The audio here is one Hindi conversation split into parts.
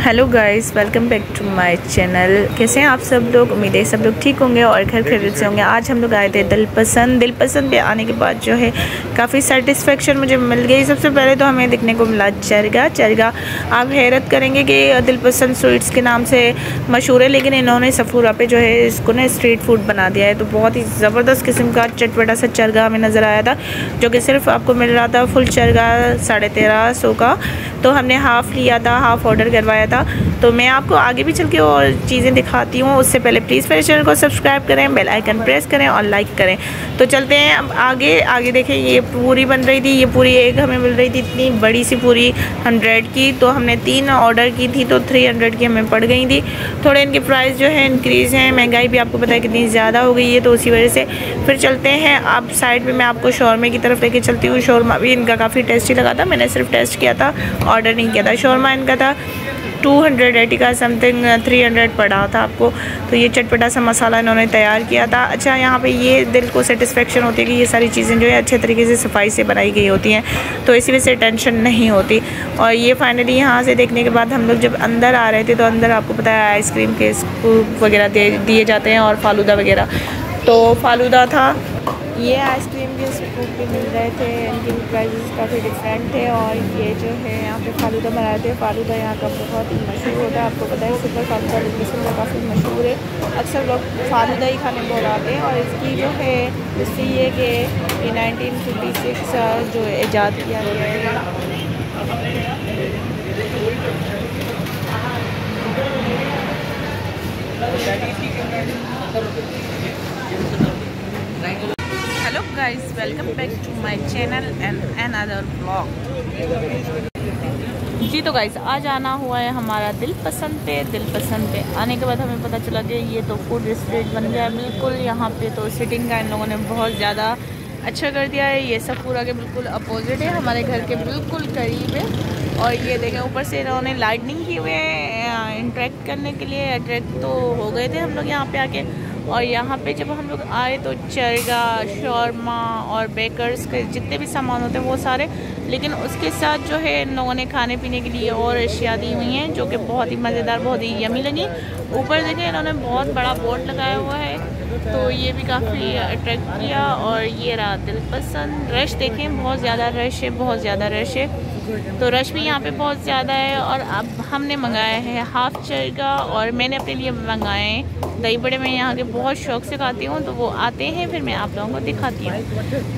Hello guys welcome back to my channel कैसे हैं आप सब लोग? उम्मीद है सब लोग ठीक होंगे और घर खरीद से होंगे। आज हम लोग आए थे दिल पसंद दिल पसंद पे आने के बाद जो है काफ़ी सेटिस्फेक्शन मुझे मिल गई। सबसे पहले तो हमें देखने को मिला चरगा। चरगा आप हैरत करेंगे कि दिल पसंद स्वीट्स के नाम से मशहूर है लेकिन इन्होंने सफूरा पे जो है इसको ना स्ट्रीट फ़ूड बना दिया है। तो बहुत ही ज़बरदस्त किस्म का चटपटा सा चरगा हमें नज़र आया था जो कि सिर्फ़ आपको मिल रहा था। फुल चरगा साढ़े का। तो हमने हाफ़ लिया था हाफ़ ऑर्डर करवाया था। तो मैं आपको आगे भी चल के और चीज़ें दिखाती हूँ। उससे पहले प्लीज़ मेरे चैनल को सब्सक्राइब करें बेल आइकन प्रेस करें और लाइक करें। तो चलते हैं अब आगे। आगे देखें, ये पूरी बन रही थी, ये पूरी एक हमें मिल रही थी इतनी बड़ी सी पूरी हंड्रेड की। तो हमने तीन ऑर्डर की थी तो थ्री हंड्रेड की हमें पड़ गई थी। थोड़े इनके प्राइस जो है इंक्रीज़ हैं। महँगाई भी आपको पता है कितनी ज़्यादा हो गई है तो उसी वजह से फिर चलते हैं। अब साइड में मैं आपको शौरमा की तरफ़ लेके चलती हूँ। शौरमा भी इनका काफ़ी टेस्टी लगा था, मैंने सिर्फ़ टेस्ट किया था। ऑर्डर नहीं किया था। शोरमा इनका था टू हंड्रेड एटी का समथिंग थ्री हंड्रेड पड़ा था आपको। तो ये चटपटा सा मसाला इन्होंने तैयार किया था। अच्छा यहाँ पे ये दिल को सेटिस्फेक्शन होती है कि ये सारी चीज़ें जो है अच्छे तरीके से सफ़ाई से बनाई गई होती हैं। तो इसी वजह से टेंशन नहीं होती। और ये फाइनली यहाँ से देखने के बाद हम लोग जब अंदर आ रहे थे तो अंदर आपको पता है आइसक्रीम के वगैरह दिए जाते हैं और फालूदा वगैरह। तो फालूदा था। ये आइसक्रीम के स्कूप भी मिल रहे थे इनके भी प्राइजेस काफ़ी डिफरेंट थे, और ये जो है यहाँ पे फालूदा बनाए थे। फालूदा यहाँ का बहुत ही मशहूर होता है, आपको पता है सुपर फालूदा लोकेशन का काफ़ी मशहूर है। अक्सर लोग फालूदा ही खाने बहुत आते हैं, और इसकी जो है इससे ये कि नाइनटीन फिफ्टी सिक्स जो ईजाद किया गया है। Guys welcome back to my channel and another blog जी तो गाइस आज आना हुआ है हमारा दिल पसंद पे। दिल पसंद पे आने के बाद हमें पता चला कि ये तो फ़ूड रेस्टोरेंट बन गया है। बिल्कुल यहाँ पे तो सिटिंग का इन लोगों ने बहुत ज़्यादा अच्छा कर दिया है। ये सब पूरा के बिल्कुल अपोजिट है। हमारे घर के बिल्कुल करीब है। और ये देखें, ऊपर से इन्होंने लाइटनिंग की हुई है इंट्रैक्ट करने के लिए। अट्रैक्ट तो हो गए थे हम लोग यहाँ पे आके। और यहाँ पे जब हम लोग आए तो चरगा, शौरमा और बेकर्स के जितने भी सामान होते हैं वो सारे, लेकिन उसके साथ जो है इन लोगों ने खाने पीने के लिए और अशिया दी हुई हैं, जो कि बहुत ही मज़ेदार, बहुत ही यमी लगी। ऊपर देखें इन्होंने बहुत बड़ा बोर्ड लगाया हुआ है। तो ये भी काफ़ी अट्रैक्ट किया और ये रहा दिल पसंद रश देखें, बहुत ज़्यादा रश है, बहुत ज़्यादा रश है। तो रश भी यहाँ पे बहुत ज़्यादा है और अब हमने मंगाया है हाफ़ चरगा और मैंने अपने लिए मंगाए हैं। दही बड़े मैं यहाँ के बहुत शौक से खाती हूँ तो वो आते हैं, फिर मैं आप लोगों को दिखाती हूँ।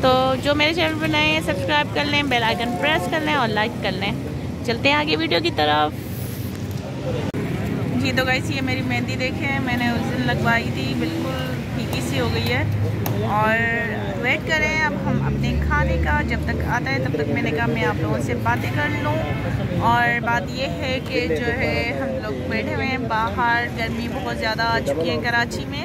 तो जो मेरे चैनल पर नए हैं सब्सक्राइब कर लें बेल आइकन प्रेस कर लें और लाइक कर लें। चलते हैं आगे वीडियो की तरफ़। जी तो गाइस ये मेरी मेहंदी देखें, मैंने उस दिन लगवाई थी, बिल्कुल फीकी सी हो गई है। और वेट करें, अब हम अपने खाने का, जब तक आता है, तब तक मैंने कहा मैं आप लोगों से बातें कर लूँ। और बात यह है कि जो है, हम लोग बैठे हुए हैं बाहर, गर्मी बहुत ज़्यादा आ चुकी है कराची में।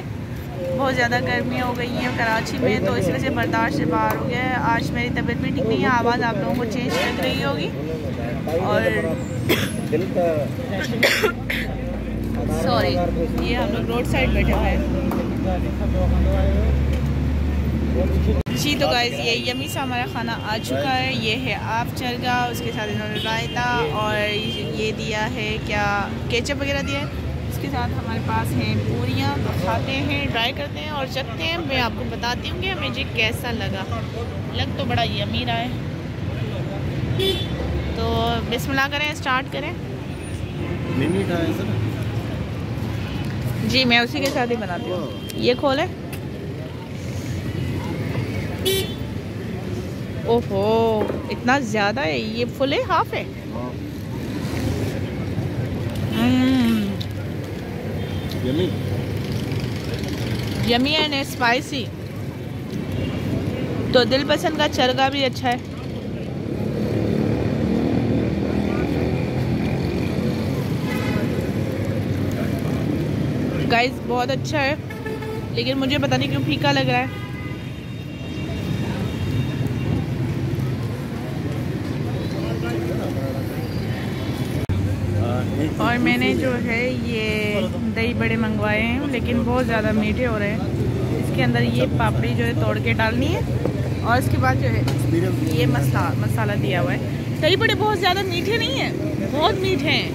बहुत ज़्यादा गर्मी हो गई है कराची में तो इस वजह से बर्दाश्त से बाहर हो गया है। आज मेरी तबीयत भी ठीक नहीं है, आवाज़ आप लोगों को चेंज लग रही होगी। और सॉरी ये हम लोग रोड साइड बैठे हुए हैं। जी तो गाइज़ ये यमी सा हमारा खाना आ चुका है। ये है आप चरगा, उसके साथ इन्होंने रायता और ये दिया है क्या, केचप वगैरह दिया है। उसके साथ हमारे पास हैं पूरियाँ तो खाते हैं ट्राई करते हैं और चखते हैं। मैं आपको बताती हूँ कि मुझे कैसा लगा। लग तो बड़ा यमी रहा है। तो बिस्मिल्लाह करें स्टार्ट करें। जी मैं उसी के साथ ही बनाती हूँ। ये खोलें ओहो इतना ज़्यादा है ये फुल है हाफ़ है? यमी एंड स्पाइसी तो दिल पसंद का चरगा भी अच्छा है। गाइस बहुत अच्छा है। लेकिन मुझे पता नहीं क्यों फीका लग रहा है। और मैंने जो है ये दही बड़े मंगवाए हैं, लेकिन बहुत ज़्यादा मीठे हो रहे हैं। इसके अंदर ये पापड़ी जो है तोड़ के डालनी है, और इसके बाद जो है ये मसाला मसाला दिया हुआ है। दही बड़े बहुत ज़्यादा मीठे नहीं है, बहुत मीठे हैं।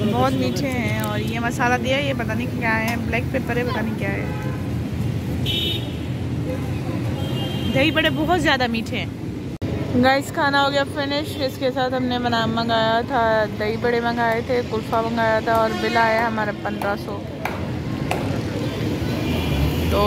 बहुत मीठे हैं और ये मसाला दिया, ये पता नहीं क्या है ब्लैक पेपर है, पता नहीं क्या है। दही बड़े बहुत ज़्यादा मीठे हैं। गाइस खाना हो गया फिनिश इसके साथ हमने बना, मंगाया था, दही बड़े मंगाए थे, कुल्फ़ा मंगाया था और बिल आया हमारा पंद्रह सौ। तो